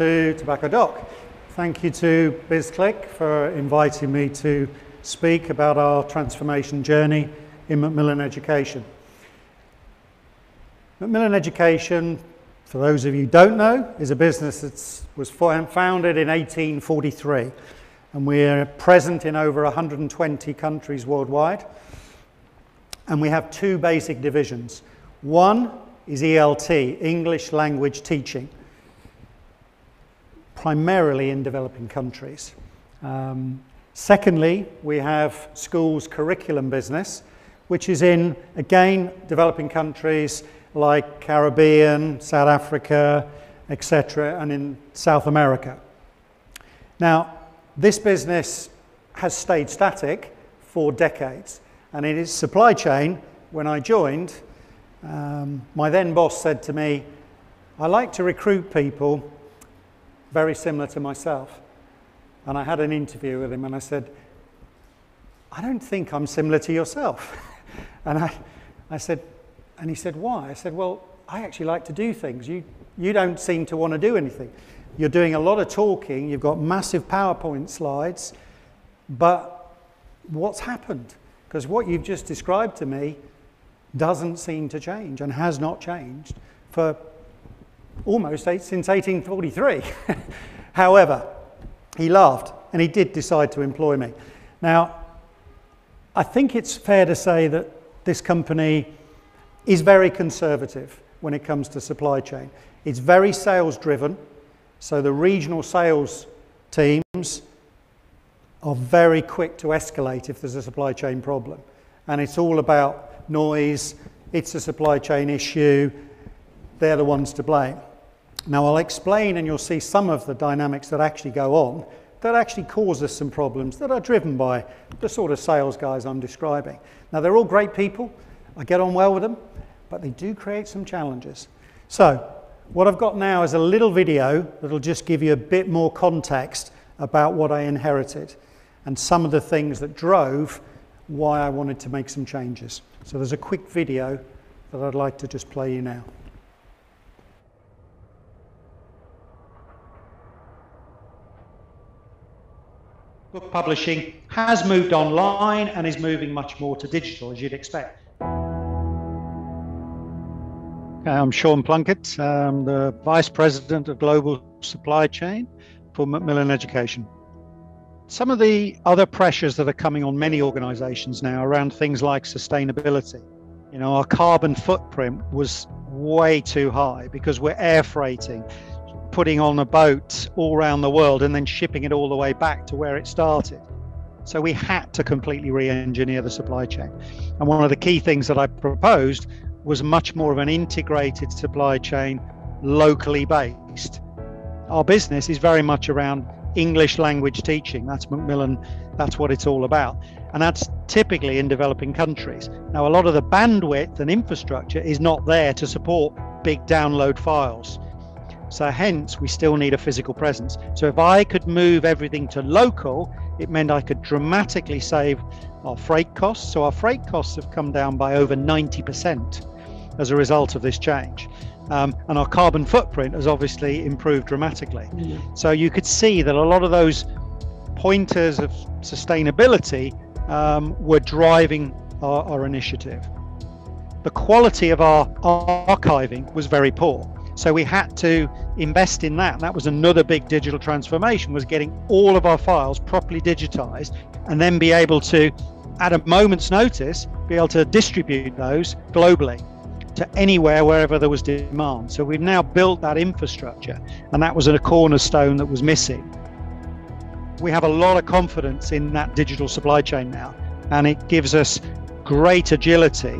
to Tobacco Dock. Thank you to BizClik for inviting me to speak about our transformation journey in Macmillan Education. Macmillan Education, for those of you who don't know, is a business that was founded in 1843 and we're present in over 120 countries worldwide. And we have two basic divisions. One is ELT, English Language Teaching, primarily in developing countries. Um, secondly, we have schools curriculum business, which is in, again, developing countries like Caribbean, South Africa, etc., and in South America. Now, this business has stayed static for decades, and in its supply chain, when I joined, um, my then boss said to me, I like to recruit people very similar to myself. And I had an interview with him and I said, I don't think I'm similar to yourself. and I, I said, and he said, why? I said, well, I actually like to do things. You, you don't seem to want to do anything. You're doing a lot of talking, you've got massive PowerPoint slides, but what's happened? Because what you've just described to me doesn't seem to change and has not changed for almost since 1843. However, he laughed and he did decide to employ me. Now, I think it's fair to say that this company is very conservative when it comes to supply chain. It's very sales driven, so the regional sales teams are very quick to escalate if there's a supply chain problem. And it's all about noise, it's a supply chain issue, they're the ones to blame. Now, I'll explain and you'll see some of the dynamics that actually go on that actually cause us some problems that are driven by the sort of sales guys I'm describing. Now, they're all great people, I get on well with them, but they do create some challenges. So, what I've got now is a little video that'll just give you a bit more context about what I inherited and some of the things that drove why I wanted to make some changes. So there's a quick video that I'd like to just play you now. Book publishing has moved online and is moving much more to digital, as you'd expect. I'm Shaun Plunkett, I'm the Vice President of Global Supply Chain for Macmillan Education. Some of the other pressures that are coming on many organizations now around things like sustainability. You know, our carbon footprint was way too high because we're air freighting, putting on a boat all around the world and then shipping it all the way back to where it started. So we had to completely re engineer the supply chain. And one of the key things that I proposed was much more of an integrated supply chain, locally based. Our business is very much around English language teaching. That's Macmillan, that's what it's all about. And that's typically in developing countries. Now, a lot of the bandwidth and infrastructure is not there to support big download files. So, hence, we still need a physical presence. So, if I could move everything to local, it meant I could dramatically save our freight costs. So, our freight costs have come down by over 90% as a result of this change. Um, and our carbon footprint has obviously improved dramatically. Mm-hmm. So you could see that a lot of those pointers of sustainability um, were driving our, our initiative. The quality of our archiving was very poor. So we had to invest in that. And that was another big digital transformation was getting all of our files properly digitized and then be able to, at a moment's notice, be able to distribute those globally to anywhere wherever there was demand. So we've now built that infrastructure, and that was a cornerstone that was missing. We have a lot of confidence in that digital supply chain now, and it gives us great agility.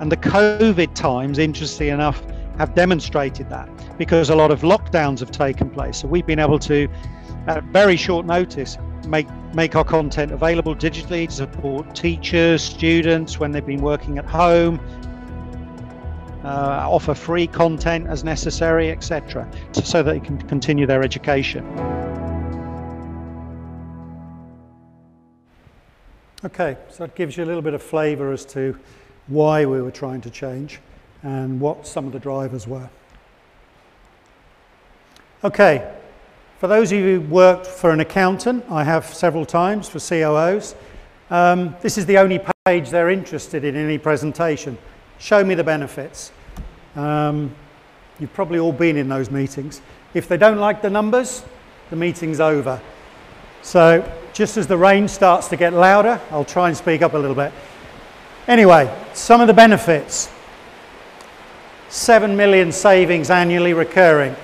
And the COVID times, interestingly enough, have demonstrated that because a lot of lockdowns have taken place. So we've been able to, at very short notice, make make our content available digitally to support teachers, students when they've been working at home, uh, offer free content as necessary, etc., so that they can continue their education. Okay, so that gives you a little bit of flavour as to why we were trying to change and what some of the drivers were. Okay, for those of you who worked for an accountant, I have several times for COOs. Um, this is the only page they're interested in any presentation. Show me the benefits. Um, you've probably all been in those meetings. If they don't like the numbers, the meeting's over. So just as the rain starts to get louder, I'll try and speak up a little bit. Anyway, some of the benefits. 7 million savings annually recurring.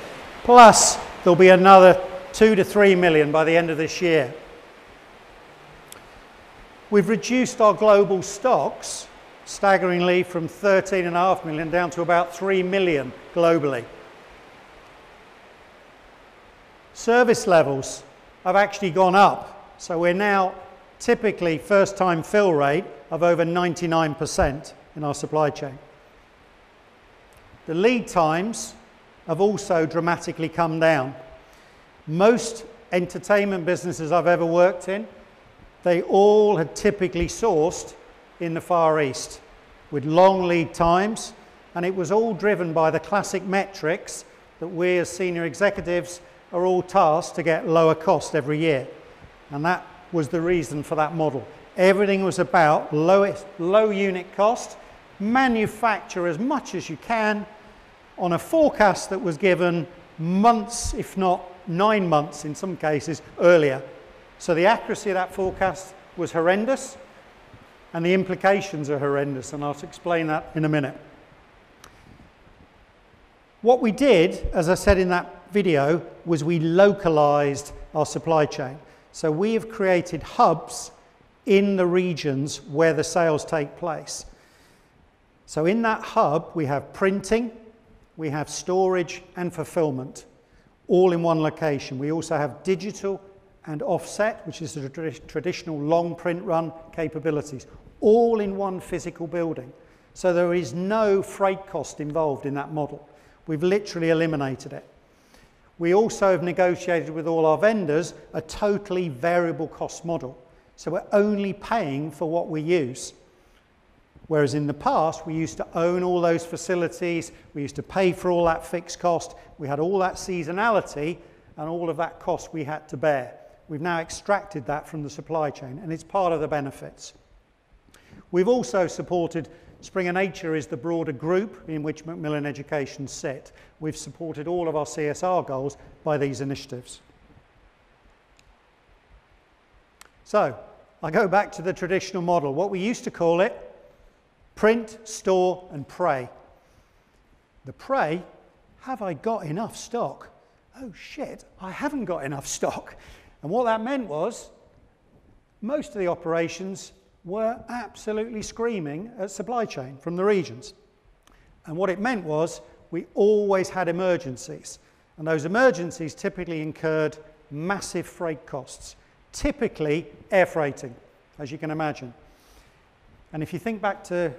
Plus, there'll be another 2 to 3 million by the end of this year. We've reduced our global stocks staggeringly from 13.5 million down to about 3 million globally. Service levels have actually gone up. So we're now typically first time fill rate of over 99% in our supply chain. The lead times have also dramatically come down. Most entertainment businesses I've ever worked in, they all had typically sourced in the Far East with long lead times, and it was all driven by the classic metrics that we as senior executives are all tasked to get lower cost every year. And that was the reason for that model. Everything was about lowest, low unit cost, manufacture as much as you can on a forecast that was given months, if not nine months in some cases, earlier. So the accuracy of that forecast was horrendous, and the implications are horrendous, and I'll explain that in a minute. What we did, as I said in that video was we localized our supply chain. So we have created hubs in the regions where the sales take place. So in that hub, we have printing, we have storage and fulfillment, all in one location. We also have digital and offset, which is the traditional long print run capabilities, all in one physical building. So there is no freight cost involved in that model. We've literally eliminated it. We also have negotiated with all our vendors a totally variable cost model. So we're only paying for what we use. Whereas in the past, we used to own all those facilities, we used to pay for all that fixed cost, we had all that seasonality, and all of that cost we had to bear. We've now extracted that from the supply chain, and it's part of the benefits. We've also supported Springer Nature is the broader group in which Macmillan Education sit. We've supported all of our CSR goals by these initiatives. So, I go back to the traditional model, what we used to call it print, store, and pray. The pray, have I got enough stock? Oh shit, I haven't got enough stock. And what that meant was most of the operations were absolutely screaming at supply chain from the regions. And what it meant was we always had emergencies. And those emergencies typically incurred massive freight costs, typically air freighting, as you can imagine. And if you think back to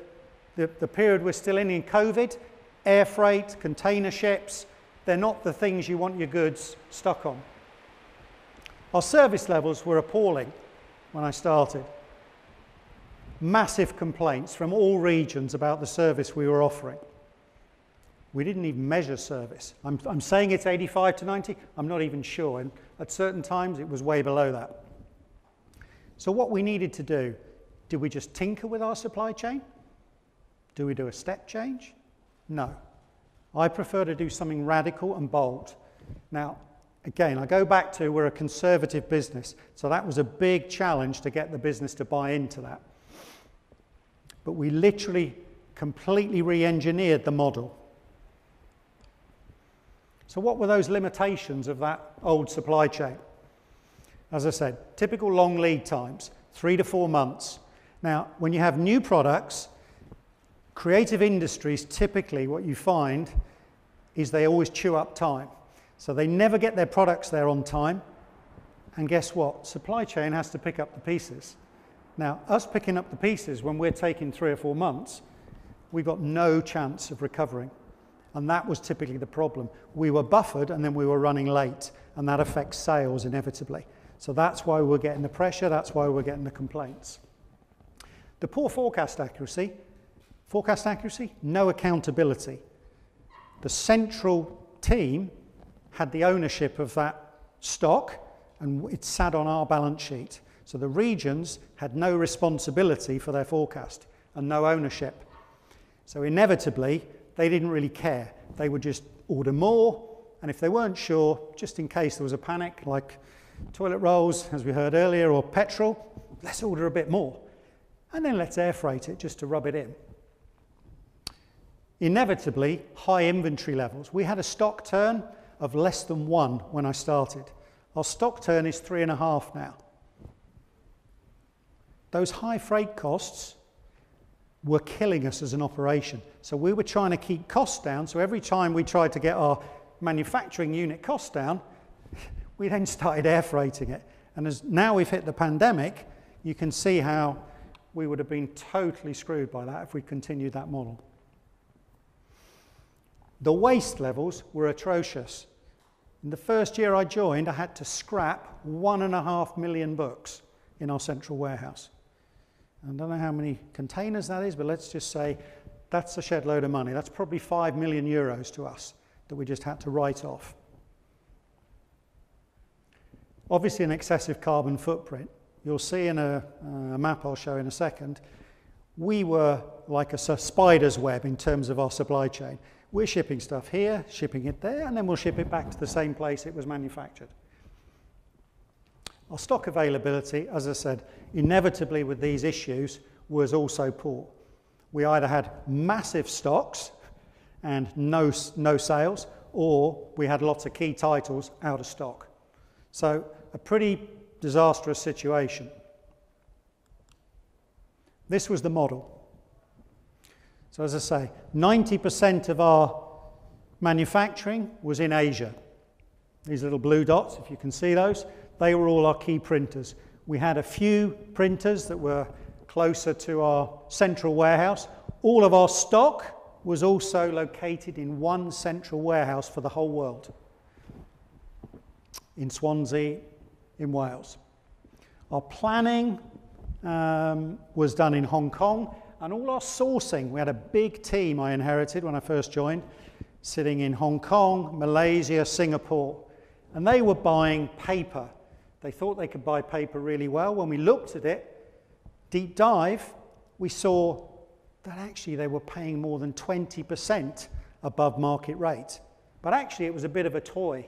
the, the period we're still in in COVID, air freight, container ships, they're not the things you want your goods stuck on. Our service levels were appalling when I started massive complaints from all regions about the service we were offering. We didn't even measure service. I'm, I'm saying it's 85 to 90. I'm not even sure. And at certain times, it was way below that. So, what we needed to do, did we just tinker with our supply chain? Do we do a step change? No. I prefer to do something radical and bold. Now, again, I go back to we're a conservative business, so that was a big challenge to get the business to buy into that but we literally completely re engineered the model. So, what were those limitations of that old supply chain? As I said, typical long lead times, three to four months. Now, when you have new products, creative industries typically what you find is they always chew up time. So they never get their products there on time. And guess what? Supply chain has to pick up the pieces. Now, us picking up the pieces when we're taking three or four months, we've got no chance of recovering. And that was typically the problem. We were buffered and then we were running late, and that affects sales inevitably. So that's why we're getting the pressure, that's why we're getting the complaints. The poor forecast accuracy, forecast accuracy, no accountability. The central team had the ownership of that stock and it sat on our balance sheet. So the regions had no responsibility for their forecast and no ownership. So inevitably, they didn't really care. They would just order more, and if they weren't sure, just in case there was a panic, like toilet rolls, as we heard earlier, or petrol, let's order a bit more. And then let's air freight it just to rub it in. Inevitably, high inventory levels. We had a stock turn of less than one when I started. Our stock turn is three and a half now. Those high freight costs were killing us as an operation. So we were trying to keep costs down. So every time we tried to get our manufacturing unit costs down, we then started air freighting it. And as now we've hit the pandemic, you can see how we would have been totally screwed by that if we continued that model. The waste levels were atrocious. In the first year I joined, I had to scrap one and a half million books in our central warehouse. I don't know how many containers that is, but let's just say that's a shed load of money. That's probably five million euros to us that we just had to write off. Obviously, an excessive carbon footprint. You'll see in a, uh, a map I'll show in a second, we were like a spider's web in terms of our supply chain. We're shipping stuff here, shipping it there, and then we'll ship it back to the same place it was manufactured. Our stock availability, as I said, inevitably with these issues was also poor. We either had massive stocks and no, no sales, or we had lots of key titles out of stock. So a pretty disastrous situation. This was the model. So as I say, 90% of our manufacturing was in Asia. These little blue dots, if you can see those, they were all our key printers. We had a few printers that were closer to our central warehouse. All of our stock was also located in one central warehouse for the whole world in Swansea, in Wales. Our planning um, was done in Hong Kong, and all our sourcing, we had a big team I inherited when I first joined, sitting in Hong Kong, Malaysia, Singapore, and they were buying paper. They thought they could buy paper really well. When we looked at it, deep dive, we saw that actually they were paying more than 20% above market rate. But actually, it was a bit of a toy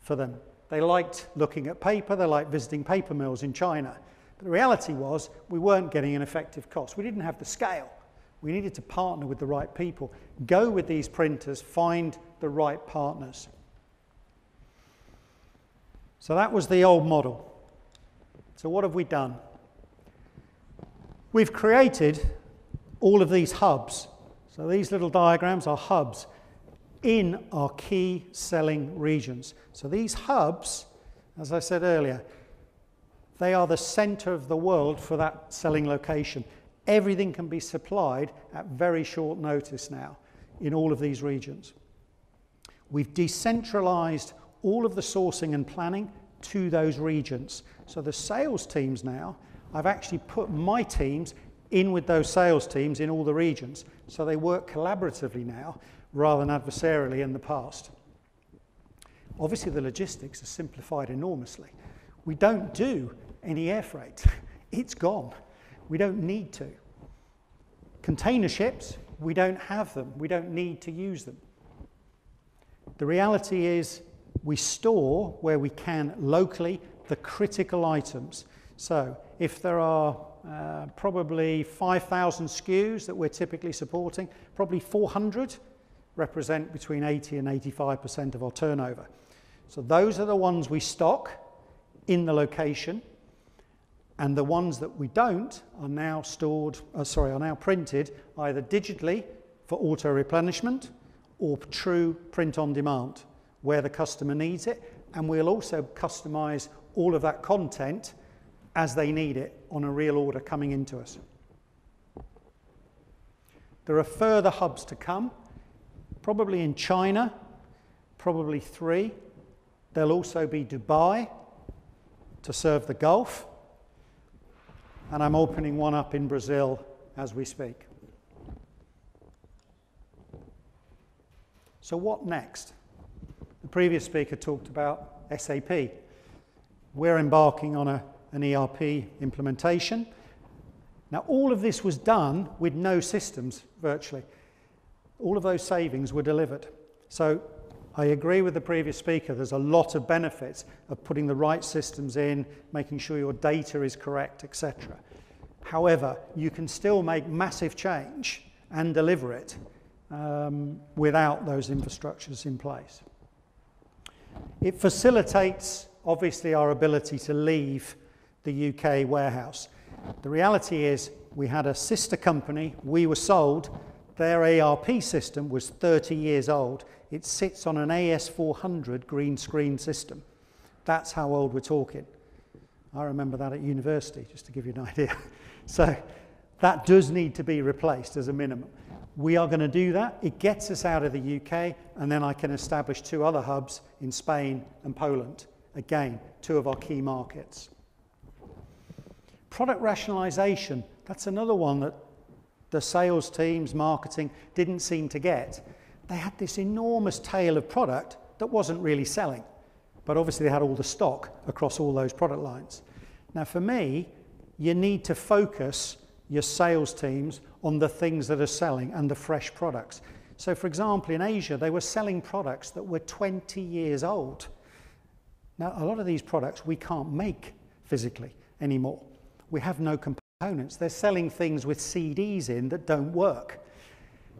for them. They liked looking at paper, they liked visiting paper mills in China. But the reality was, we weren't getting an effective cost. We didn't have the scale. We needed to partner with the right people, go with these printers, find the right partners. So that was the old model. So, what have we done? We've created all of these hubs. So these little diagrams are hubs in our key selling regions. So these hubs, as I said earlier, they are the center of the world for that selling location. Everything can be supplied at very short notice now in all of these regions. We've decentralized all of the sourcing and planning to those regions. So the sales teams now, I've actually put my teams in with those sales teams in all the regions. So they work collaboratively now rather than adversarially in the past. Obviously, the logistics are simplified enormously. We don't do any air freight, it's gone. We don't need to. Container ships, we don't have them, we don't need to use them. The reality is, we store where we can locally the critical items. So, if there are uh, probably 5,000 SKUs that we're typically supporting. Probably 400 represent between 80 and 85% of our turnover. So those are the ones we stock in the location, and the ones that we don't are now stored, uh, sorry, are now printed either digitally for auto replenishment or true print on demand where the customer needs it. And we'll also customize all of that content as they need it on a real order coming into us. There are further hubs to come, probably in China, probably three. There'll also be Dubai to serve the Gulf, and I'm opening one up in Brazil as we speak. So, what next? The previous speaker talked about SAP. We're embarking on a, an ERP implementation. Now, all of this was done with no systems virtually. All of those savings were delivered. So, I agree with the previous speaker, there's a lot of benefits of putting the right systems in, making sure your data is correct, etc. However, you can still make massive change and deliver it um, without those infrastructures in place. It facilitates, obviously, our ability to leave the UK warehouse. The reality is, we had a sister company, we were sold, their ERP system was 30 years old. It sits on an AS400 green screen system. That's how old we're talking. I remember that at university, just to give you an idea. so that does need to be replaced as a minimum. We are going to do that. It gets us out of the UK, and then I can establish two other hubs in Spain and Poland. Again, two of our key markets. Product rationalization, that's another one that the sales teams, marketing didn't seem to get. They had this enormous tail of product that wasn't really selling, but obviously they had all the stock across all those product lines. Now, for me, you need to focus your sales teams on the things that are selling and the fresh products. So, for example, in Asia, they were selling products that were 20 years old. Now, a lot of these products we can't make physically anymore. We have no components. They're selling things with CDs in that don't work.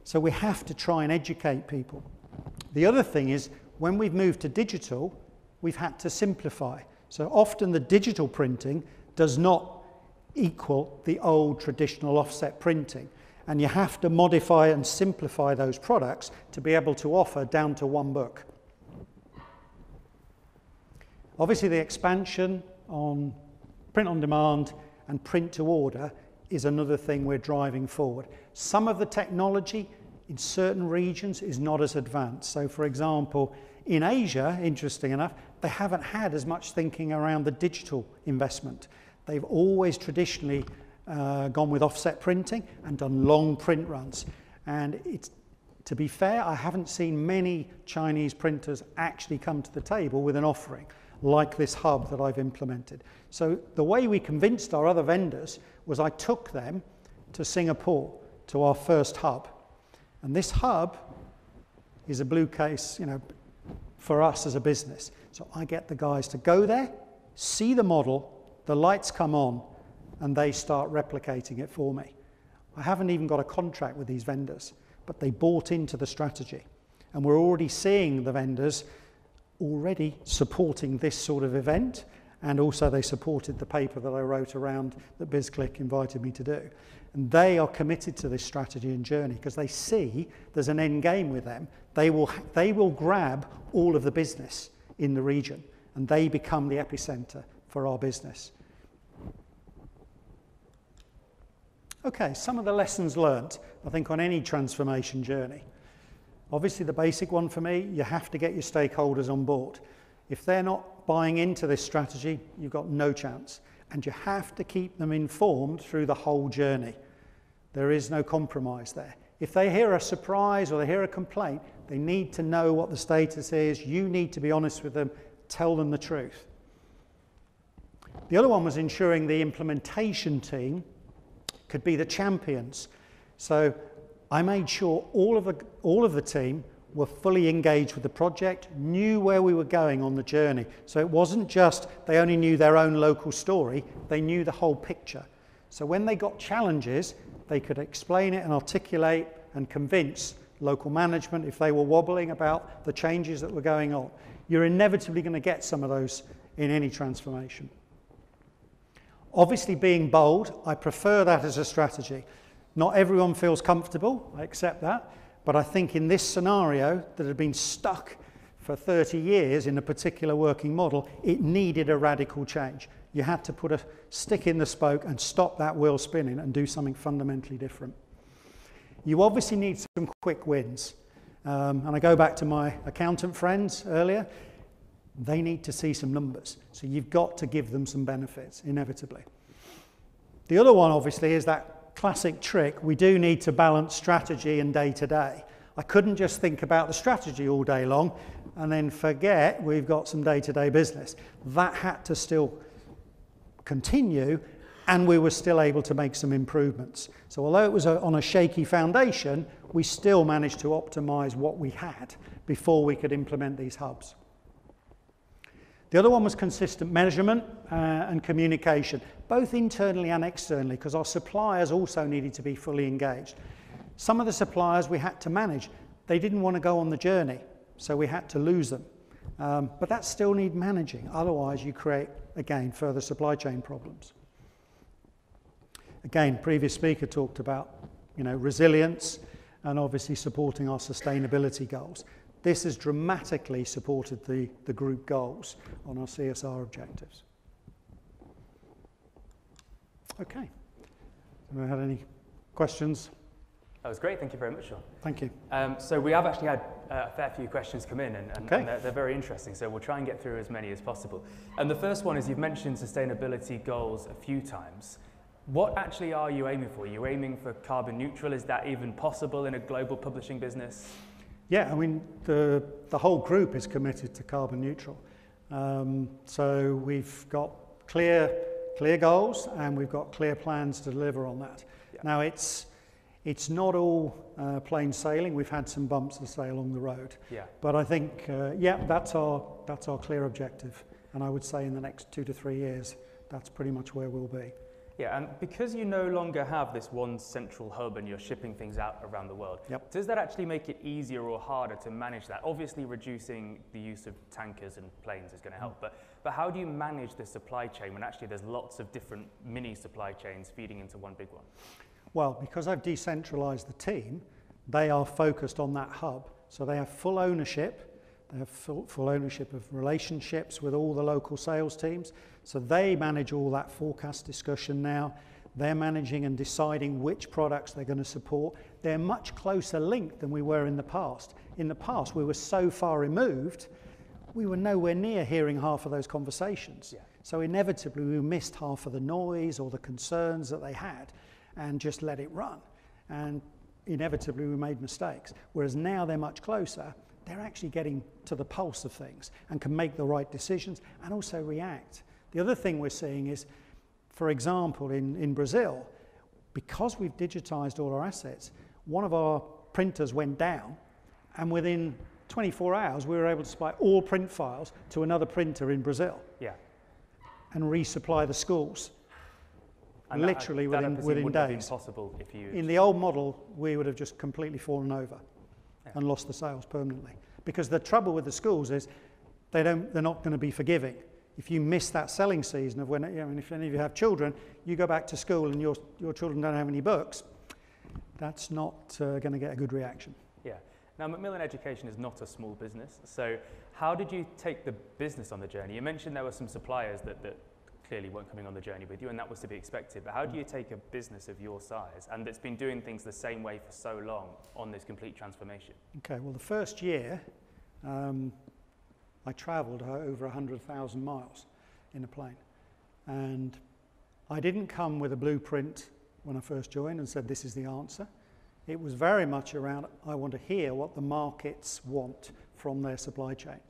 So we have to try and educate people. The other thing is, when we've moved to digital, we've had to simplify. So often the digital printing does not equal the old traditional offset printing. And you have to modify and simplify those products to be able to offer down to one book. Obviously, the expansion on print on demand and print to order is another thing we're driving forward. Some of the technology in certain regions is not as advanced. So, for example, in Asia, interesting enough, they haven't had as much thinking around the digital investment. They've always traditionally uh, gone with offset printing and done long print runs. And it's, to be fair, I haven't seen many Chinese printers actually come to the table with an offering like this hub that I've implemented. So the way we convinced our other vendors was I took them to Singapore to our first hub. And this hub is a blue case, you know, for us as a business. So I get the guys to go there, see the model, the lights come on, and they start replicating it for me. I haven't even got a contract with these vendors, but they bought into the strategy. And we're already seeing the vendors already supporting this sort of event, and also they supported the paper that I wrote around that BizClik invited me to do. And they are committed to this strategy and journey because they see there's an end game with them. They will, they will grab all of the business in the region and they become the epicenter for our business. Okay, some of the lessons learnt, I think, on any transformation journey. Obviously, the basic one for me, you have to get your stakeholders on board. If they're not buying into this strategy, you've got no chance. And you have to keep them informed through the whole journey. There is no compromise there. If they hear a surprise or they hear a complaint, they need to know what the status is. You need to be honest with them, tell them the truth. The other one was ensuring the implementation team could be the champions. So I made sure all of the, all of the team were fully engaged with the project, knew where we were going on the journey. So it wasn't just they only knew their own local story, they knew the whole picture. So when they got challenges, they could explain it and articulate and convince local management if they were wobbling about the changes that were going on. You're inevitably going to get some of those in any transformation. Obviously, being bold, I prefer that as a strategy. Not everyone feels comfortable, I accept that, but I think in this scenario that had been stuck for 30 years in a particular working model, it needed a radical change. You had to put a stick in the spoke and stop that wheel spinning and do something fundamentally different. You obviously need some quick wins. Um, and I go back to my accountant friends earlier. They need to see some numbers. So you've got to give them some benefits, inevitably. The other one, obviously, is that classic trick, we do need to balance strategy and day to day. I couldn't just think about the strategy all day long and then forget we've got some day to day business. That had to still continue, and we were still able to make some improvements. So, although it was a, on a shaky foundation, we still managed to optimize what we had before we could implement these hubs. The other one was consistent measurement uh, and communication, both internally and externally, because our suppliers also needed to be fully engaged. Some of the suppliers we had to manage, they didn't want to go on the journey, so we had to lose them. Um, but that still need managing, otherwise you create, again, further supply chain problems. Again, previous speaker talked about, you know, resilience and obviously supporting our sustainability goals. This has dramatically supported the, the group goals on our CSR objectives. Okay. Have we had any questions? That was great. Thank you very much, Shaun. Thank you. Um, so we have actually had uh, a fair few questions come in, and, and, okay. and they're, they're, very interesting. So we'll try and get through as many as possible. And the first one is you've mentioned sustainability goals a few times. What actually are you aiming for? Are you aiming for carbon neutral? Is that even possible in a global publishing business? Yeah, I mean, the, the whole group is committed to carbon neutral. Um, so we've got clear, clear goals and we've got clear plans to deliver on that. Yeah. Now, it's, it's not all uh, plain sailing. We've had some bumps to say along the road. Yeah. But I think, uh, yeah, that's our, that's our clear objective. And I would say in the next two to three years, that's pretty much where we'll be. Yeah, and because you no longer have this one central hub and you're shipping things out around the world, yep. does that actually make it easier or harder to manage that? Obviously, reducing the use of tankers and planes is going to help, mm. but, but how do you manage the supply chain when actually there's lots of different mini supply chains feeding into one big one? Well, because I've decentralized the team, they are focused on that hub. So they have full ownership have full, full ownership of relationships with all the local sales teams. So they manage all that forecast discussion now. They're managing and deciding which products they're going to support. They're much closer linked than we were in the past. In the past, we were so far removed, we were nowhere near hearing half of those conversations. Yeah. So inevitably, we missed half of the noise or the concerns that they had and just let it run. And inevitably, we made mistakes. Whereas now they're much closer they're actually getting to the pulse of things and can make the right decisions and also react. The other thing we're seeing is, for example, in, in Brazil, because we've digitized all our assets, one of our printers went down, and within 24 hours, we were able to supply all print files to another printer in Brazil. Yeah. And resupply the schools. And uh, literally that, that within, within days. Possible if you in the old model, we would have just completely fallen over. And lost the sales permanently. Because the trouble with the schools is they don't, they're not going to be forgiving. If you miss that selling season of when, you know, if any of you have children, you go back to school and your, your children don't have any books, that's not uh, going to get a good reaction. Yeah. Now, Macmillan Education is not a small business. So, how did you take the business on the journey? You mentioned there were some suppliers that, that clearly weren't coming on the journey with you, and that was to be expected. But how do you take a business of your size and that's been doing things the same way for so long on this complete transformation? Okay, well, the first year, um, I travelled over 100,000 miles in a plane. And I didn't come with a blueprint when I first joined and said, this is the answer. It was very much around, I want to hear what the markets want from their supply chain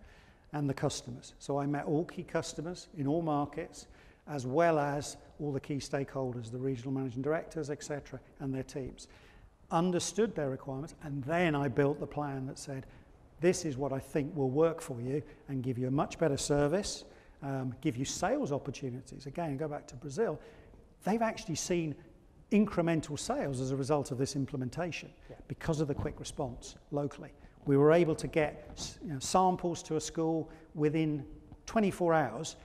and the customers. So I met all key customers in all markets as well as all the key stakeholders, the regional managing directors, etc., and their teams. Understood their requirements, and then I built the plan that said, this is what I think will work for you and give you a much better service, um, give you sales opportunities. Again, go back to Brazil, they've actually seen incremental sales as a result of this implementation yeah. because of the quick response locally. We were able to get you know, samples to a school within 24 hours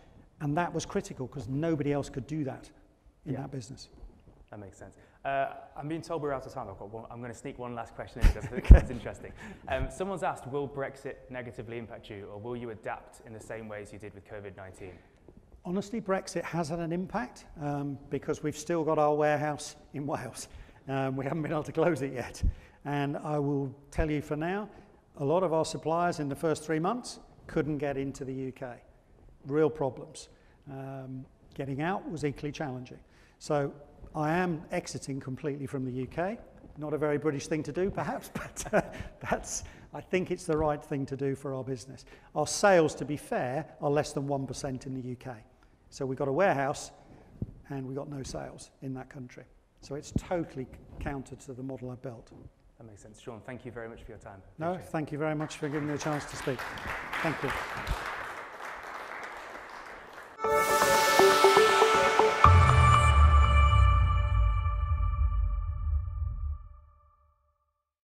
and that was critical because nobody else could do that in yeah. that business. That makes sense. Uh, I'm being told we're out of time. I've got one, I'm going to sneak one last question in because I think it's interesting. Um, someone's asked, will Brexit negatively impact you or will you adapt in the same ways you did with COVID-19? Honestly, Brexit has had an impact um, because we've still got our warehouse in Wales. Um, we haven't been able to close it yet. And I will tell you for now, a lot of our suppliers in the first three months couldn't get into the UK real problems. Um, getting out was equally challenging. So I am exiting completely from the UK. not a very British thing to do, perhaps, but uh, that's, I think it's the right thing to do for our business. Our sales, to be fair, are less than 1% in the UK. So we've got a warehouse and we've got no sales in that country. So it's totally counter to the model I built. That makes sense. Shaun, thank you very much for your time. No, Appreciate it. thank you very much for giving me a chance to speak. Thank you.